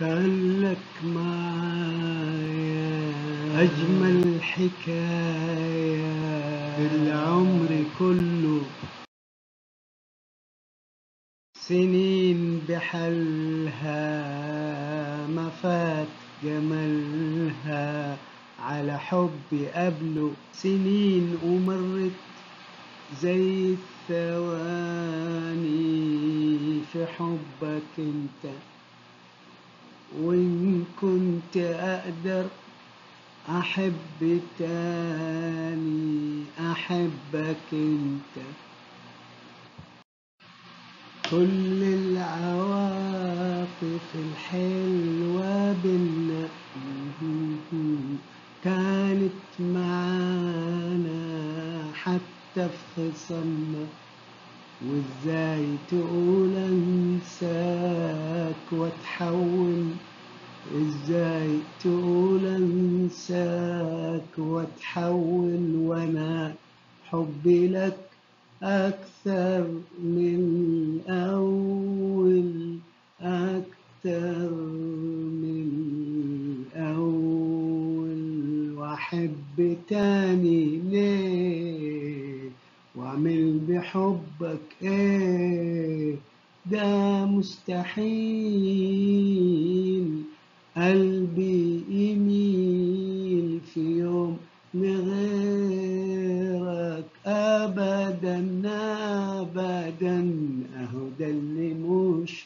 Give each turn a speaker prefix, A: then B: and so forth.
A: كان لك معايا أجمل حكاية العمر كله. سنين بحلها ما فات جمالها على حبي قبله سنين ومرت زي الثواني في حبك انت. وإن كنت أقدر أحب تاني أحبك أنت. كل العواطف الحلوة بينا كانت معانا حتى في خصمنا وازاي تقول انساك واتحول إزاي تقول انساك واتحول وأنا حبي لك أكثر من الأول أكثر من الأول وأحب تاني ليه؟ وأعمل بحبك إيه؟ ده مستحيل. قلبي يميل في يوم لغيرك أبدا أبدا. أهو ده اللي مش